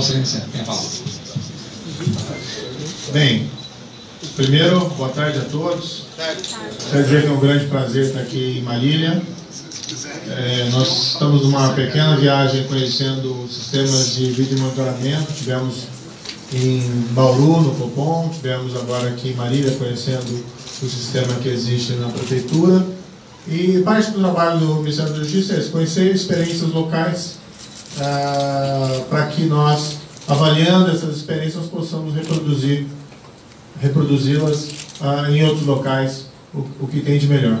Vossa Excelência, tem a. Bem, primeiro, boa tarde a todos. Quero dizer que é um grande prazer estar aqui em Marília. É, nós estamos numa pequena viagem conhecendo sistemas de vídeo monitoramento. Tivemos em Bauru, no Copom, tivemos agora aqui em Marília conhecendo o sistema que existe na prefeitura. E parte do trabalho do Ministério da Justiça é conhecer experiências locais ah, para que nós, avaliando essas experiências, possamos reproduzir reproduzi-las ah, em outros locais, o, o, que tem de melhor.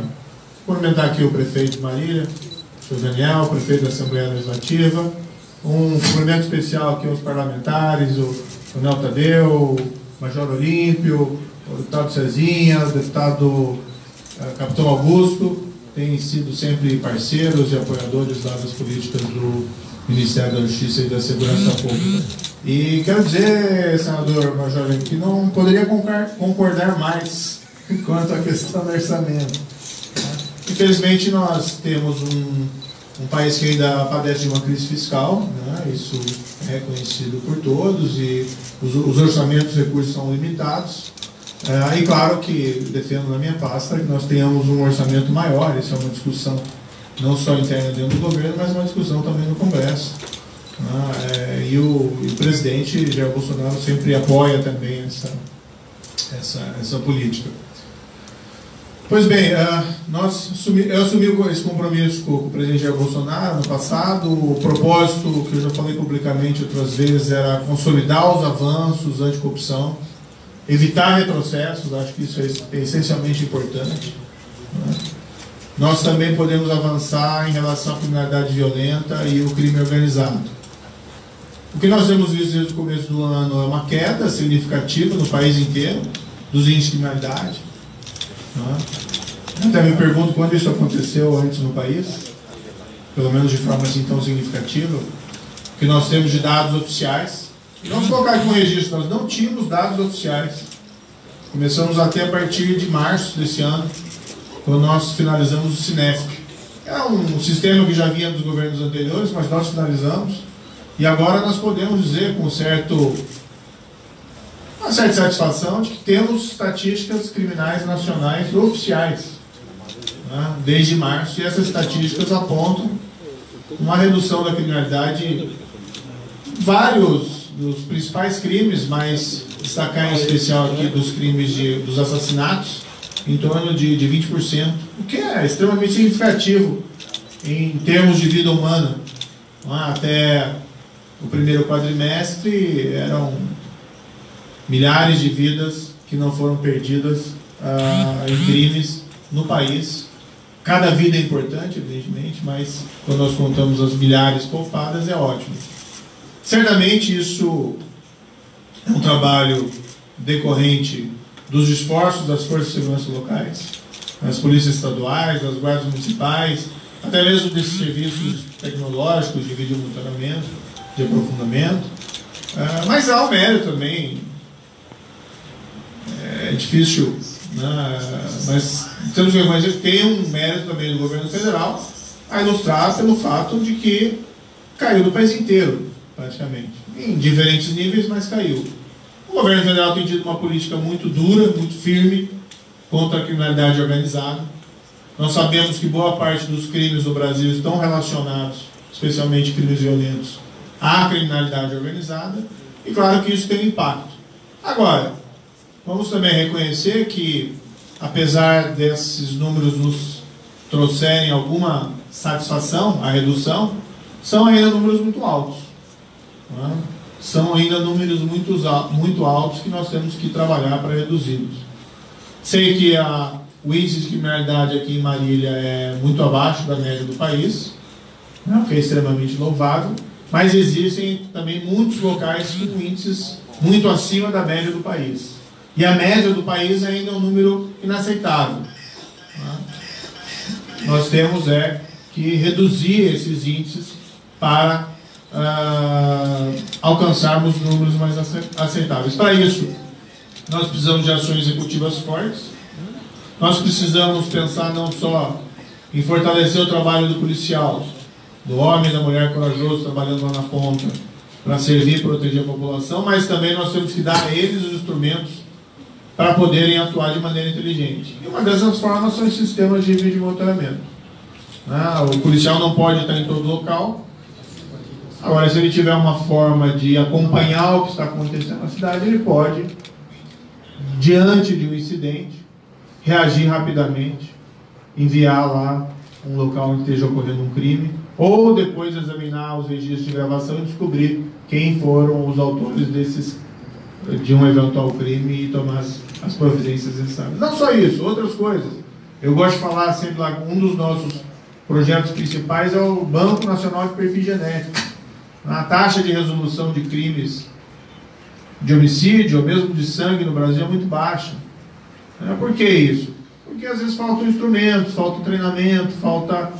Vou cumprimentar aqui o prefeito de Marília, o senhor Daniel, o prefeito da Assembleia Legislativa, um cumprimento especial aqui aos parlamentares, o, o Nel Tadeu, o Major Olímpio, o deputado Cezinha, o deputado ah, Capitão Augusto, têm sido sempre parceiros e apoiadores das políticas do Ministério da Justiça e da Segurança Pública. E quero dizer, senador Major, que não poderia concordar mais quanto à questão do orçamento. Infelizmente, nós temos um, um país que ainda padece de uma crise fiscal, né? isso é reconhecido por todos, e os, os orçamentos, os recursos são limitados. É, e claro que defendo na minha pasta que nós tenhamos um orçamento maior, isso é uma discussão não só interna dentro do governo, mas uma discussão também no Congresso. Né? É, e, o, e, o, presidente Jair Bolsonaro sempre apoia também essa, essa, essa política. Pois bem, uh, nós assumi, eu assumi esse compromisso com, o presidente Jair Bolsonaro no passado. O propósito, que eu já falei publicamente outras vezes, era consolidar os avanços anticorrupção, evitar retrocessos, acho que isso é essencialmente importante. Né? Nós também podemos avançar em relação à criminalidade violenta e o crime organizado. O que nós temos visto desde o começo do ano é uma queda significativa no país inteiro dos índices de criminalidade. Né? Até me pergunto quando isso aconteceu antes no país, pelo menos de forma assim tão significativa. Que nós temos de dados oficiais. Vamos colocar aqui um registro, nós não tínhamos dados oficiais. Começamos até a partir de março desse ano quando nós finalizamos o Cinesc. É um sistema que já vinha dos governos anteriores, mas nós finalizamos. E agora nós podemos dizer com certo, uma certa satisfação de que temos estatísticas criminais nacionais oficiais né, desde março, e essas estatísticas apontam uma redução da criminalidade, vários dos principais crimes, mas destacar em especial aqui dos crimes de, dos assassinatos, em torno de, de 20%, o que é extremamente significativo em termos de vida humana. É? Até o primeiro quadrimestre eram milhares de vidas que não foram perdidas ah, em crimes no país. Cada vida é importante, evidentemente, mas quando nós contamos as milhares poupadas é ótimo. Certamente isso é um trabalho decorrente dos esforços das forças de segurança locais, das polícias estaduais, das guardas municipais, até mesmo desses serviços tecnológicos de vídeo monitoramento, de aprofundamento. Uh, mas há o mérito também. É difícil, né? mas temos que reconhecer que tem um mérito também do governo federal a ilustrar pelo fato de que caiu do país inteiro, praticamente. Em diferentes níveis, mas caiu. O governo federal tem tido uma política muito dura, muito firme contra a criminalidade organizada. Nós sabemos que boa parte dos crimes no Brasil estão relacionados, especialmente crimes violentos, à criminalidade organizada. E claro que isso tem impacto. Agora, vamos também reconhecer que, apesar desses números nos trouxerem alguma satisfação, a redução, são ainda números muito altos. É? são ainda números muito, muito altos que nós temos que trabalhar para reduzi-los. Sei que a, o índice de criminalidade aqui em Marília é muito abaixo da média do país, né, que é extremamente louvável, mas existem também muitos locais com índices muito acima da média do país. E a média do país ainda é um número inaceitável. Né? Nós temos é que reduzir esses índices para uh, alcançarmos números mais aceitáveis. Para isso, nós precisamos de ações executivas fortes, nós precisamos pensar não só em fortalecer o trabalho do policial, do homem e da mulher corajoso trabalhando lá na ponta, para servir e proteger a população, mas também nós temos que dar a eles os instrumentos para poderem atuar de maneira inteligente. E uma dessas formas são os sistemas de vídeo monitoramento. Ah, o policial não pode estar em todo local. Agora, se ele tiver uma forma de acompanhar o que está acontecendo na cidade, ele pode, diante de um incidente, reagir rapidamente, enviar lá um local onde esteja ocorrendo um crime, ou depois examinar os registros de gravação e descobrir quem foram os autores desses de um eventual crime e tomar as, as providências necessárias. Não só isso, outras coisas. Eu gosto de falar sempre lá, um dos nossos projetos principais é o Banco Nacional de Perfil Genético. A taxa de resolução de crimes de homicídio ou mesmo de sangue no Brasil é muito baixa. Por que isso? Porque às vezes faltam instrumentos, falta treinamento, falta.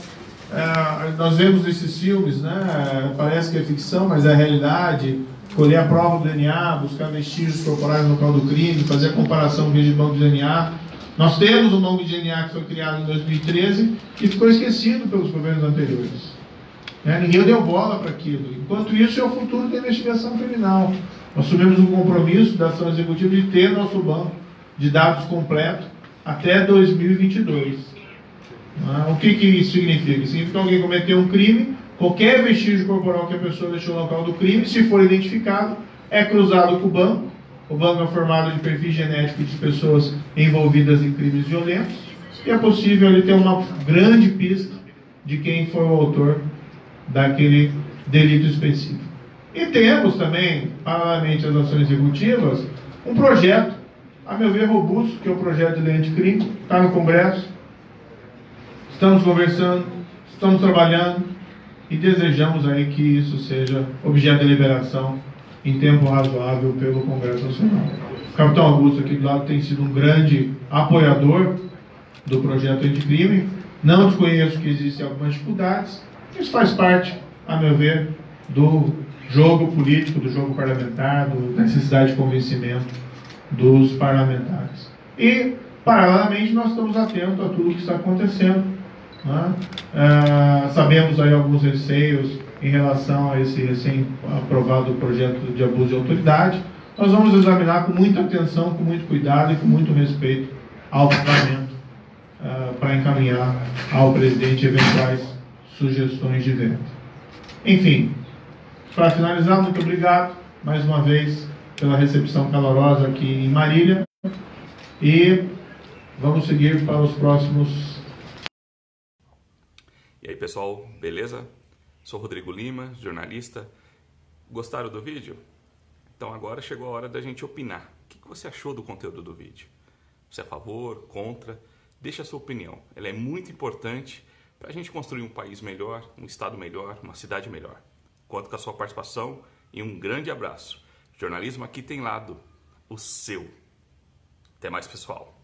É, nós vemos nesses filmes, né? Parece que é ficção, mas é realidade. Colher a prova do DNA, buscar vestígios corporais no local do crime, fazer a comparação via de banco de DNA. Nós temos um banco de DNA que foi criado em 2013 e ficou esquecido pelos governos anteriores. Né? Ninguém deu bola para aquilo. Enquanto isso, é o futuro da investigação criminal. Nós assumimos um compromisso da ação executiva de ter nosso banco de dados completo até 2022. Ah, o que, que isso significa? Significa que alguém cometeu um crime, qualquer vestígio corporal que a pessoa deixou no local do crime, se for identificado, é cruzado com o banco. O banco é formado de perfil genético de pessoas envolvidas em crimes violentos e é possível ele ter uma grande pista de quem foi o autor daquele delito específico. E temos também, paralelamente às ações executivas, um projeto a meu ver, robusto, que é o projeto de lei anticrime, está no Congresso. Estamos conversando, estamos trabalhando e desejamos aí que isso seja objeto de deliberação em tempo razoável pelo Congresso Nacional. O capitão Augusto aqui do lado tem sido um grande apoiador do projeto anticrime. Não desconheço que existem algumas dificuldades. Isso faz parte, a meu ver, do jogo político, do jogo parlamentar, da necessidade de convencimento dos parlamentares. E, paralelamente, nós estamos atentos a tudo que está acontecendo. Né? É, sabemos aí alguns receios em relação a esse recém-aprovado projeto de abuso de autoridade. Nós vamos examinar com muita atenção, com muito cuidado e com muito respeito ao parlamento uh, para encaminhar ao presidente eventuais sugestões de venda. Enfim, para finalizar, muito obrigado mais uma vez pela recepção calorosa aqui em Marília. E vamos seguir para os próximos. E aí, pessoal, beleza? Sou Rodrigo Lima, jornalista. Gostaram do vídeo? Então agora chegou a hora da gente opinar. O que você achou do conteúdo do vídeo? Você é a favor, contra? Deixe a sua opinião. Ela é muito importante para a gente construir um país melhor, um estado melhor, uma cidade melhor. Conto com a sua participação e um grande abraço. Jornalismo aqui tem lado, o seu. Até mais, pessoal.